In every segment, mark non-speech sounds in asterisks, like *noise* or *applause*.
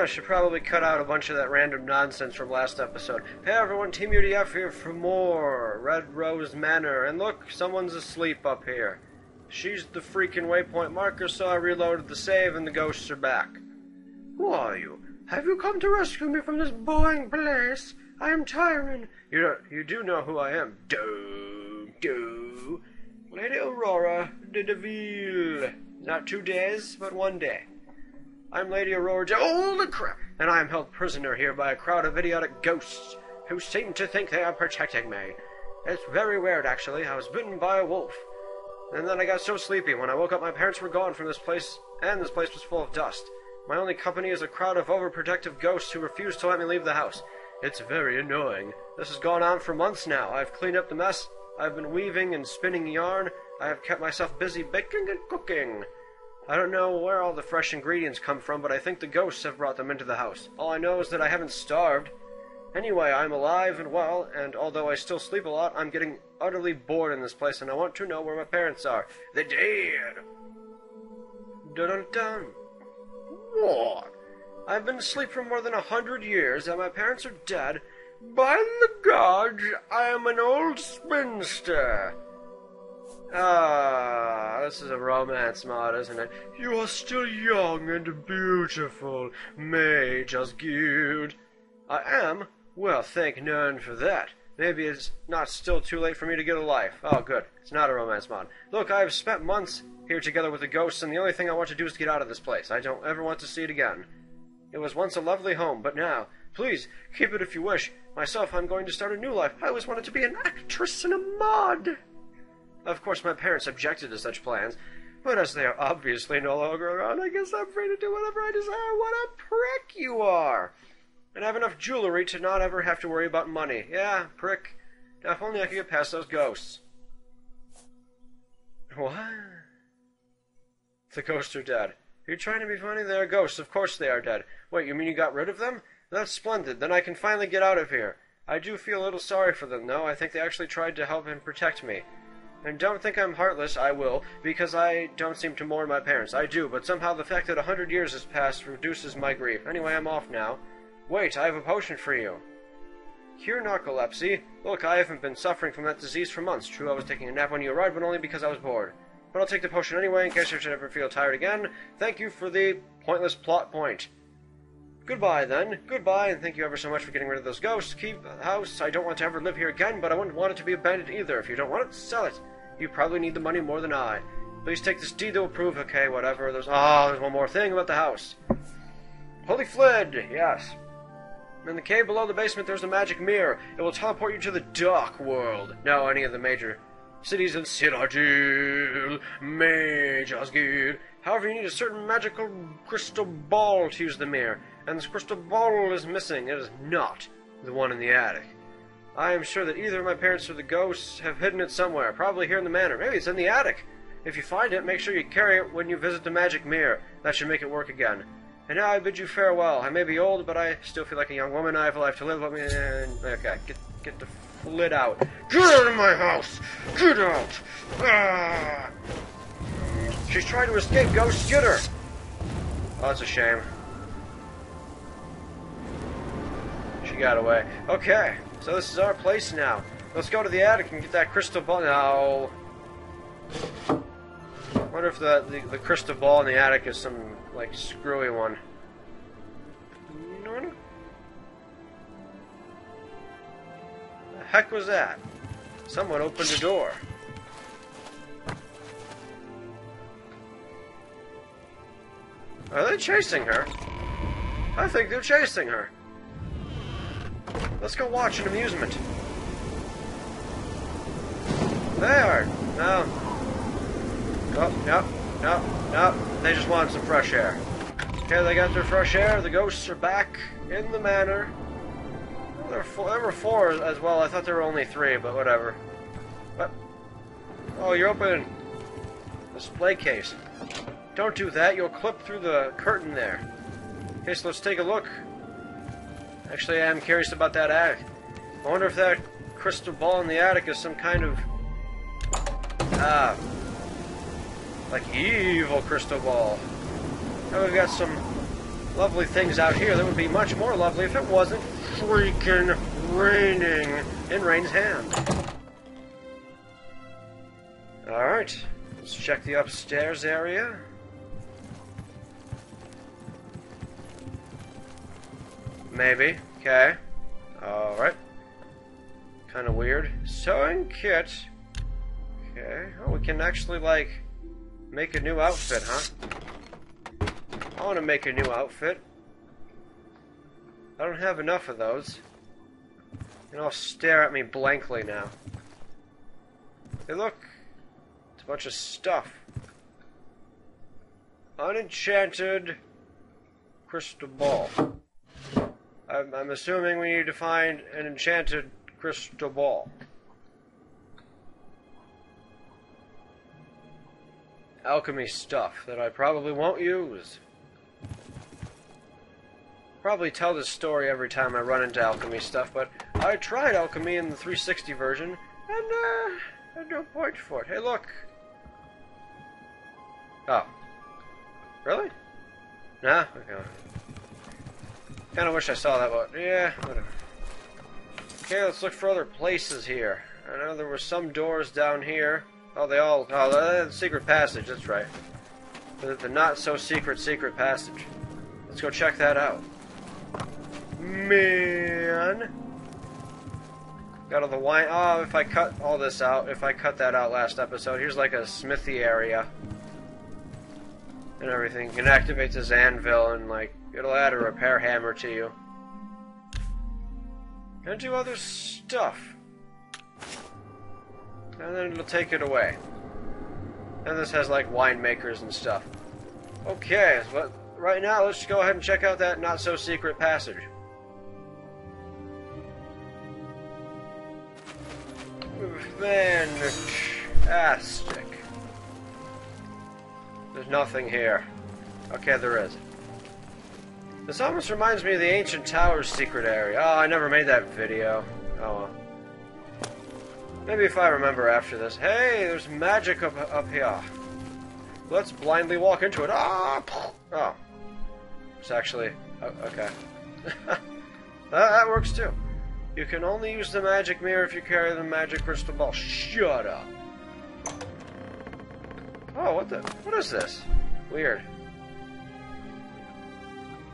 I should probably cut out a bunch of that random nonsense from last episode. Hey everyone, Team UDF here for more Red Rose Manor. And look, someone's asleep up here. She's the freaking waypoint marker, so I reloaded the save and the ghosts are back. Who are you? Have you come to rescue me from this boring place? I am Tyron. You don't, you do know who I am. Do, do. Lady Aurora de Deville. Not two days, but one day. I'm Lady Aurora de... Holy crap! And I am held prisoner here by a crowd of idiotic ghosts who seem to think they are protecting me. It's very weird, actually. I was bitten by a wolf. And then I got so sleepy. When I woke up, my parents were gone from this place, and this place was full of dust. My only company is a crowd of overprotective ghosts who refuse to let me leave the house. It's very annoying. This has gone on for months now. I've cleaned up the mess. I've been weaving and spinning yarn. I have kept myself busy baking and cooking. I don't know where all the fresh ingredients come from, but I think the ghosts have brought them into the house. All I know is that I haven't starved. Anyway, I'm alive and well, and although I still sleep a lot, I'm getting utterly bored in this place, and I want to know where my parents are. The dead! Dun dun dun. What? I've been asleep for more than a hundred years, and my parents are dead. By the gods, I am an old spinster. Ah, this is a romance mod, isn't it? You are still young and beautiful, Mage Osgood. I am? Well, thank none for that. Maybe it's not still too late for me to get a life. Oh, good. It's not a romance mod. Look, I've spent months here together with the ghosts, and the only thing I want to do is get out of this place. I don't ever want to see it again. It was once a lovely home, but now, please, keep it if you wish. Myself, I'm going to start a new life. I always wanted to be an actress in a mod. Of course, my parents objected to such plans, but as they are obviously no longer around, I guess I'm free to do whatever I desire. What a prick you are! And I have enough jewelry to not ever have to worry about money. Yeah, prick. Now, if only I could get past those ghosts. What? The ghosts are dead. You're trying to be funny? They are ghosts. Of course they are dead. Wait, you mean you got rid of them? That's splendid. Then I can finally get out of here. I do feel a little sorry for them, though. I think they actually tried to help and protect me. And don't think I'm heartless, I will, because I don't seem to mourn my parents. I do, but somehow the fact that a hundred years has passed reduces my grief. Anyway, I'm off now. Wait, I have a potion for you. Cure narcolepsy. Look, I haven't been suffering from that disease for months. True, I was taking a nap when you arrived, but only because I was bored. But I'll take the potion anyway, in case I should ever feel tired again. Thank you for the pointless plot point. Goodbye, then. Goodbye, and thank you ever so much for getting rid of those ghosts. Keep the house. I don't want to ever live here again, but I wouldn't want it to be abandoned either. If you don't want it, sell it. You probably need the money more than I. Please take this deed to approve. Okay, whatever. There's ah, oh, there's one more thing about the house. Holy Flid, yes. In the cave below the basement, there's a magic mirror. It will teleport you to the dark world. No, any of the major cities in Cyrodiil, Mage Osgood. However, you need a certain magical crystal ball to use the mirror, and this crystal ball is missing. It is not the one in the attic. I am sure that either of my parents or the ghosts have hidden it somewhere, probably here in the manor. Maybe it's in the attic. If you find it, make sure you carry it when you visit the magic mirror. That should make it work again. And now I bid you farewell. I may be old, but I still feel like a young woman. I have a life to live. Let me. Okay, get get the flit out. Get out of my house! Get out! Ah! She's trying to escape. Ghost, get her! Oh, that's a shame. She got away. Okay, so this is our place now. Let's go to the attic and get that crystal ball. No. wonder if the, the, the crystal ball in the attic is some, like, screwy one. The heck was that? Someone opened a door. Are they chasing her? I think they're chasing her. Let's go watch an amusement. They are. No. Oh, no, no, no. They just wanted some fresh air. Okay, they got their fresh air. The ghosts are back in the manor. There, there were four as well. I thought there were only three, but whatever. What? Oh, you're opening display case. Don't do that. You'll clip through the curtain there. Okay, so let's take a look. Actually, I'm curious about that attic. I wonder if that crystal ball in the attic is some kind of... Ah... Like evil crystal ball. Now we've got some lovely things out here that would be much more lovely if it wasn't freaking raining in Rain's Hand. Alright, let's check the upstairs area. Maybe. Okay. Alright. Kind of weird. Sewing kit. Okay. Oh, we can actually, like, make a new outfit, huh? I want to make a new outfit. I don't have enough of those. And all stare at me blankly now. Hey, look. It's a bunch of stuff. Unenchanted crystal ball. I'm, I'm assuming we need to find an enchanted crystal ball. Alchemy stuff that I probably won't use. Probably tell this story every time I run into alchemy stuff, but I tried alchemy in the 360 version, and uh, I had no point for it. Hey, look. Oh. Really? Nah? Okay. Kind of wish I saw that, but yeah, whatever. Okay, let's look for other places here. I know there were some doors down here. Oh, they all... Oh, the secret passage, that's right. The, the not-so-secret secret passage. Let's go check that out. Man! Got all the wine... Oh, if I cut all this out, if I cut that out last episode, here's like a smithy area. And everything. You can activate this anvil and, like, It'll add a repair hammer to you. And do other stuff. And then it'll take it away. And this has like winemakers and stuff. Okay, but right now let's go ahead and check out that not so secret passage. Fantastic. There's nothing here. Okay, there is. This almost reminds me of the Ancient Towers secret area. Oh, I never made that video. Oh well. Maybe if I remember after this. Hey, there's magic up, up here. Let's blindly walk into it. Ah! Oh. It's actually... Oh, okay. *laughs* that, that works too. You can only use the magic mirror if you carry the magic crystal ball. Shut up. Oh, what the... What is this? Weird.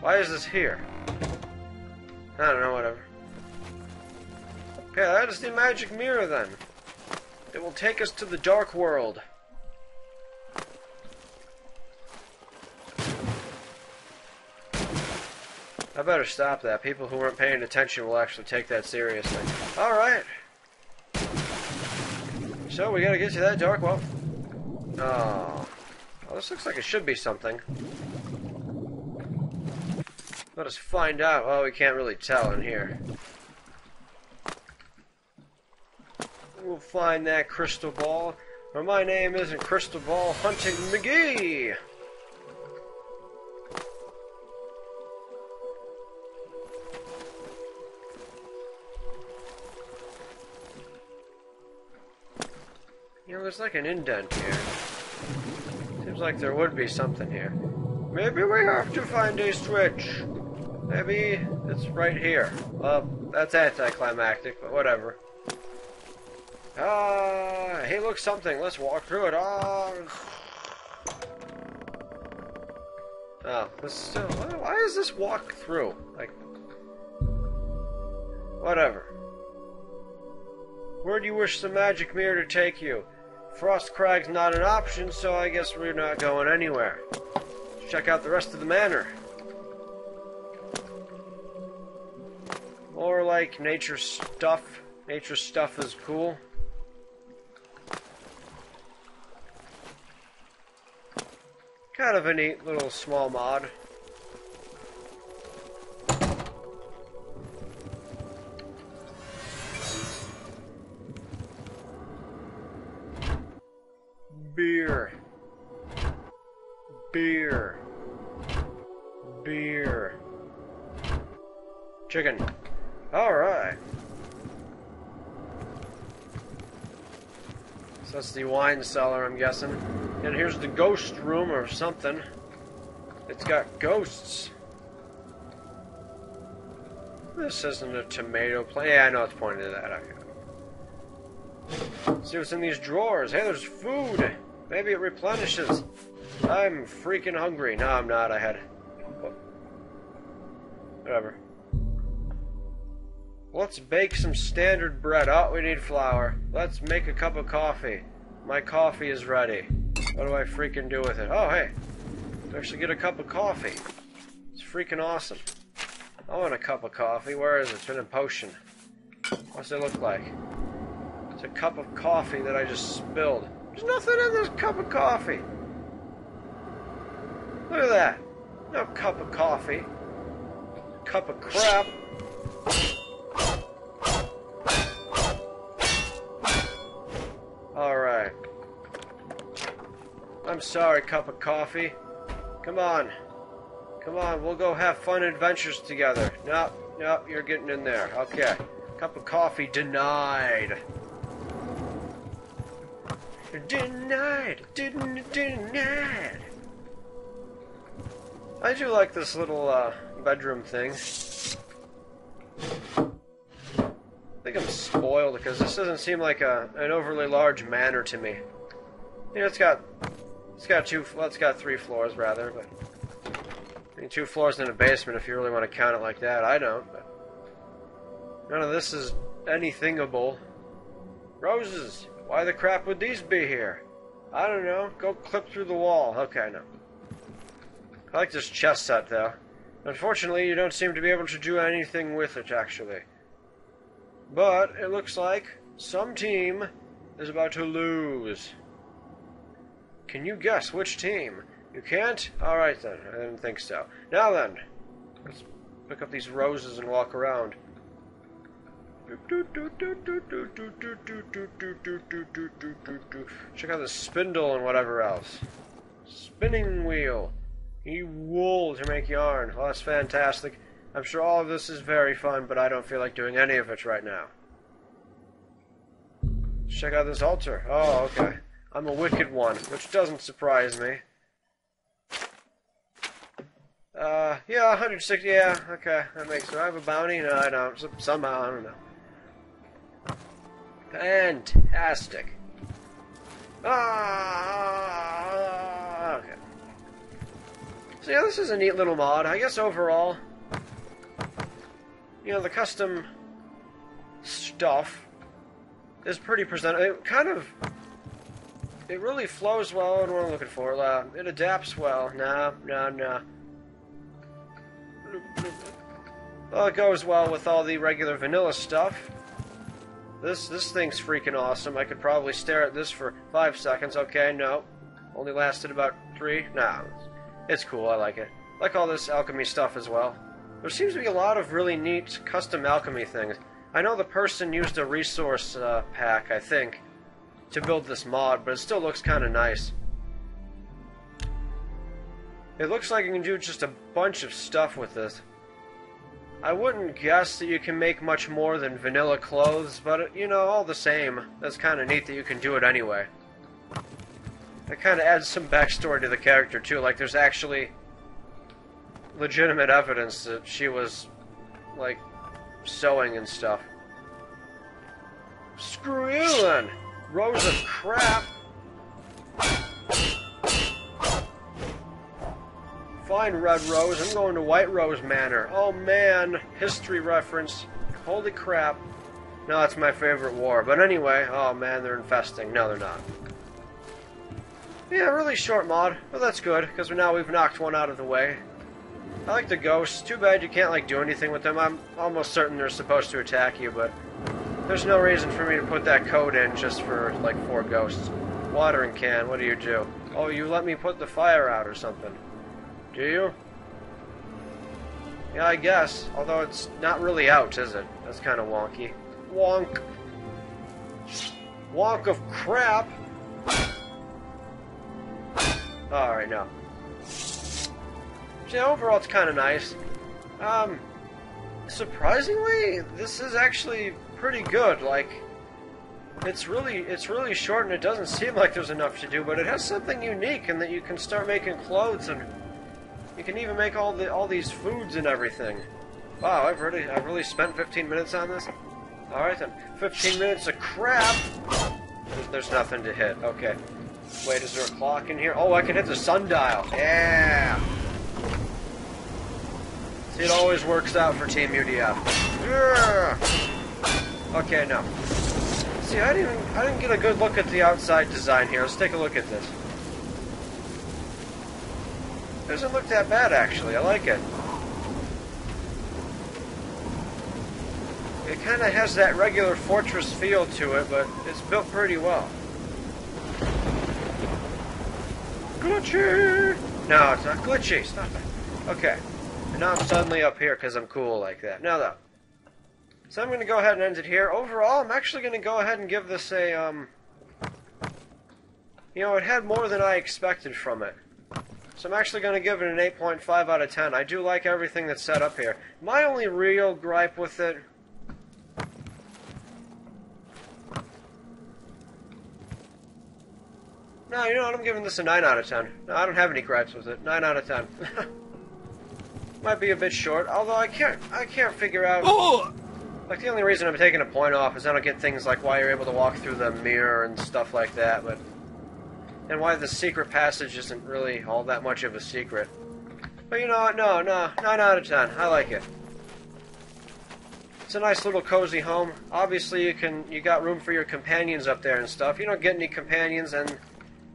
Why is this here? I don't know, whatever. Okay, that is the magic mirror then. It will take us to the dark world. I better stop that. People who weren't paying attention will actually take that seriously. Alright. So, we gotta get to that dark world. Oh. oh. This looks like it should be something. Let us find out. Well, we can't really tell in here. We'll find that crystal ball. Or my name isn't Crystal Ball Hunting McGee. There's like an indent here. Seems like there would be something here. Maybe we have to find a switch. Maybe it's right here. Well, that's anticlimactic, but whatever. Ah, hey, look, something. Let's walk through it. Ah. Oh, this is still. Why is this walk through? Like, whatever. Where do you wish the magic mirror to take you? Frostcrag's not an option, so I guess we're not going anywhere. check out the rest of the manor. More like nature stuff. Nature stuff is cool. Kind of a neat little small mod. Chicken. Alright. So that's the wine cellar, I'm guessing. And here's the ghost room or something. It's got ghosts. This isn't a tomato plant. Yeah, I know it's pointing to that. Okay. See what's in these drawers. Hey, there's food. Maybe it replenishes. I'm freaking hungry. No, I'm not. I had. Oh, whatever. Let's bake some standard bread. Oh, we need flour. Let's make a cup of coffee. My coffee is ready. What do I freaking do with it? Oh, hey. Actually get a cup of coffee. It's freaking awesome. I want a cup of coffee. Where is it? It's in potion. What's it look like? It's a cup of coffee that I just spilled. There's nothing in this cup of coffee. Look at that. No cup of coffee. Cup of crap. I'm sorry, cup of coffee. Come on. Come on, we'll go have fun adventures together. Nope, nope, you're getting in there. Okay. Cup of coffee denied. Denied. Didn't denied. I do like this little uh, bedroom thing. I think I'm spoiled because this doesn't seem like a, an overly large manor to me. You know, it's got it's got two. Well, it's got three floors rather, but I mean, two floors in a basement if you really want to count it like that. I don't, but none of this is anythingable. Roses. Why the crap would these be here? I don't know. Go clip through the wall. Okay, no. I like this chest set, though. Unfortunately, you don't seem to be able to do anything with it, actually. But it looks like some team is about to lose. Can you guess which team? You can't? Alright then, I didn't think so. Now then, let's pick up these roses and walk around. Check out the spindle and whatever else. Spinning wheel. You wool to make yarn. Well, that's fantastic. I'm sure all of this is very fun, but I don't feel like doing any of it right now. Check out this altar. Oh, okay. I'm a wicked one, which doesn't surprise me. Uh, yeah, 160, yeah, okay, that makes sense. I have a bounty? No, I don't. Somehow, I don't know. Fantastic. Ah, okay. So yeah, this is a neat little mod. I guess overall, you know, the custom stuff is pretty present. It kind of, it really flows well. And what I'm looking for, uh, it adapts well. No, no, no. Well, it goes well with all the regular vanilla stuff. This this thing's freaking awesome. I could probably stare at this for five seconds. Okay, no. Only lasted about three. Nah, it's cool. I like it. Like all this alchemy stuff as well. There seems to be a lot of really neat custom alchemy things. I know the person used a resource uh, pack, I think, to build this mod, but it still looks kind of nice. It looks like you can do just a bunch of stuff with this. I wouldn't guess that you can make much more than vanilla clothes, but, you know, all the same, that's kind of neat that you can do it anyway. It kind of adds some backstory to the character, too. Like, there's actually legitimate evidence that she was, like, sewing and stuff. Screw you, then! Rose of crap! Fine, Red Rose. I'm going to White Rose Manor. Oh man, history reference. Holy crap. No, that's my favorite war. But anyway, oh man, they're infesting. No, they're not. Yeah, really short mod. But that's good, because now we've knocked one out of the way. I like the ghosts. Too bad you can't like do anything with them. I'm almost certain they're supposed to attack you, but there's no reason for me to put that code in just for like four ghosts. Watering can, what do you do? Oh, you let me put the fire out or something. Do you? Yeah, I guess. Although it's not really out, is it? That's kind of wonky. Wonk. Wonk of crap! Alright, no. Yeah, overall it's kind of nice. Um, surprisingly, this is actually pretty good. Like, it's really it's really short and it doesn't seem like there's enough to do, but it has something unique in that you can start making clothes and you can even make all the all these foods and everything. Wow, I've really, I've really spent 15 minutes on this? Alright then. 15 minutes of crap! There's, there's nothing to hit. Okay. Wait, is there a clock in here? Oh, I can hit the sundial. Yeah! See, it always works out for Team UDF. Yeah! Okay, no. See, I didn't, I didn't get a good look at the outside design here. Let's take a look at this. Doesn't look that bad, actually. I like it. It kind of has that regular fortress feel to it, but it's built pretty well. Glitchy! No, it's not glitchy. Stop it. Okay. And now I'm suddenly up here because I'm cool like that. Now, though. So I'm going to go ahead and end it here. Overall, I'm actually going to go ahead and give this a, um... You know, it had more than I expected from it. So I'm actually going to give it an 8.5 out of 10. I do like everything that's set up here. My only real gripe with it... No, you know what? I'm giving this a 9 out of 10. No, I don't have any gripes with it. 9 out of 10. *laughs* Might be a bit short, although I can't I can't figure out... Oh! Like, the only reason I'm taking a point off is I don't get things like why you're able to walk through the mirror and stuff like that, but... And why the secret passage isn't really all that much of a secret. But you know what? No, no. 9 out of 10. I like it. It's a nice little cozy home. Obviously, you can you got room for your companions up there and stuff. You don't get any companions, and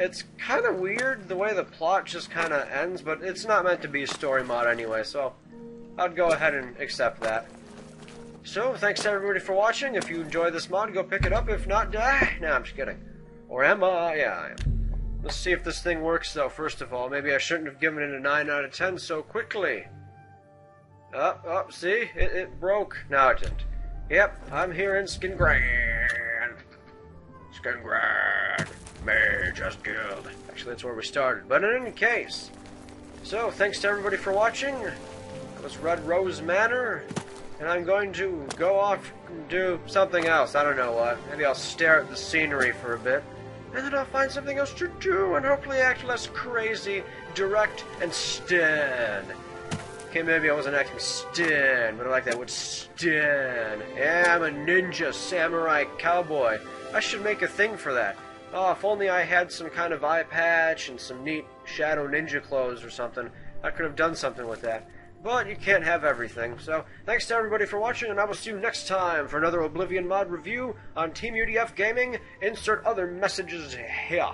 it's kind of weird the way the plot just kind of ends, but it's not meant to be a story mod anyway, so I'd go ahead and accept that. So, thanks everybody for watching. If you enjoy this mod, go pick it up. If not, die. No, I'm just kidding. Or am I? Yeah, I am. Let's see if this thing works, though, first of all. Maybe I shouldn't have given it a 9 out of 10 so quickly. Up, oh, up, oh, see? It, it broke. No, it didn't. Yep, I'm here in Skingrad. Skin Grand. Mage's Guild. Actually, that's where we started. But in any case. So, thanks to everybody for watching. That was Red Rose Manor. And I'm going to go off and do something else. I don't know what. Maybe I'll stare at the scenery for a bit and then I'll find something else to do and hopefully act less crazy, direct, and stern. Okay, maybe I wasn't acting stern, but I like that word stern. Yeah, I'm a ninja, samurai, cowboy. I should make a thing for that. Oh, if only I had some kind of eye patch and some neat shadow ninja clothes or something. I could have done something with that. But you can't have everything. So, thanks to everybody for watching, and I will see you next time for another Oblivion mod review on Team UDF Gaming. Insert other messages here.